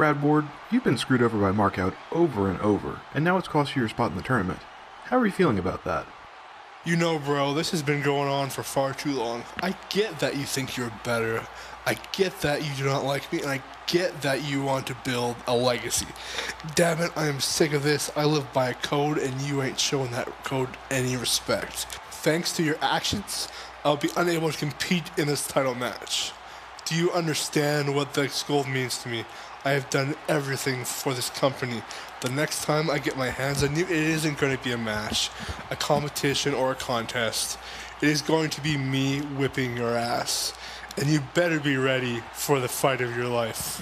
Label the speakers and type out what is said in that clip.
Speaker 1: Brad Ward, you've been screwed over by Markout over and over, and now it's cost you your spot in the tournament. How are you feeling about that?
Speaker 2: You know, bro, this has been going on for far too long. I get that you think you're better. I get that you do not like me, and I get that you want to build a legacy. Damn it, I am sick of this. I live by a code, and you ain't showing that code any respect. Thanks to your actions, I'll be unable to compete in this title match. Do you understand what this gold means to me? I have done everything for this company. The next time I get my hands on you, it isn't going to be a match, a competition, or a contest. It is going to be me whipping your ass. And you better be ready for the fight of your life.